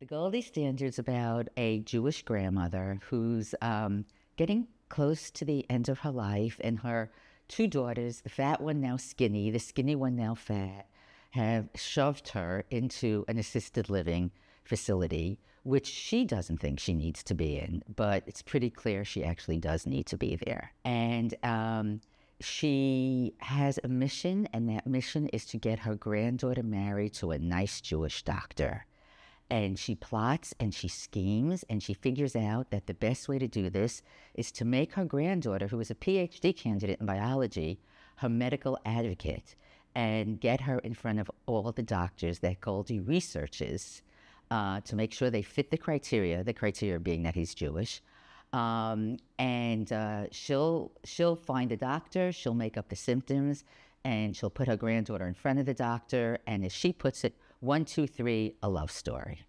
The Goldie Standard's about a Jewish grandmother who's um, getting close to the end of her life, and her two daughters, the fat one now skinny, the skinny one now fat, have shoved her into an assisted living facility, which she doesn't think she needs to be in, but it's pretty clear she actually does need to be there. And um, she has a mission, and that mission is to get her granddaughter married to a nice Jewish doctor. And she plots and she schemes and she figures out that the best way to do this is to make her granddaughter, who is a PhD candidate in biology, her medical advocate and get her in front of all the doctors that Goldie researches uh, to make sure they fit the criteria, the criteria being that he's Jewish. Um, and uh, she'll she'll find a doctor, she'll make up the symptoms, and she'll put her granddaughter in front of the doctor. And as she puts it, one, two, three, a love story.